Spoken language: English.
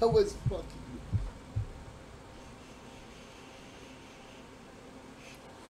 That was fucking